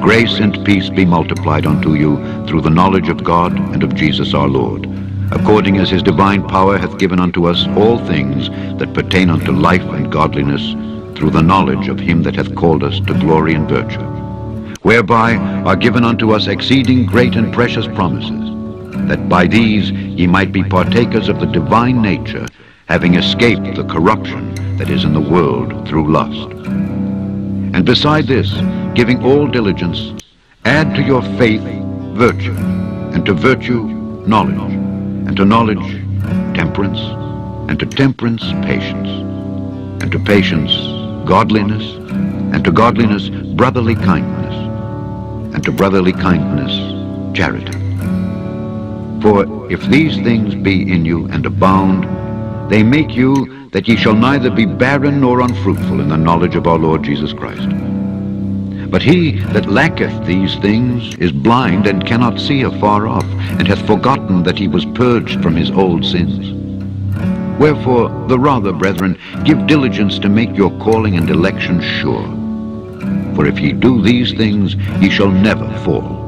Grace and peace be multiplied unto you through the knowledge of God and of Jesus our Lord, according as his divine power hath given unto us all things that pertain unto life and godliness, through the knowledge of him that hath called us to glory and virtue, whereby are given unto us exceeding great and precious promises, that by these ye might be partakers of the divine nature, having escaped the corruption that is in the world through lust. And beside this, giving all diligence, add to your faith virtue, and to virtue knowledge, and to knowledge temperance, and to temperance patience, and to patience godliness, and to godliness brotherly kindness, and to brotherly kindness charity. For if these things be in you and abound, they make you that ye shall neither be barren nor unfruitful in the knowledge of our Lord Jesus Christ. But he that lacketh these things is blind and cannot see afar off, and hath forgotten that he was purged from his old sins. Wherefore, the rather, brethren, give diligence to make your calling and election sure. For if ye do these things, ye shall never fall.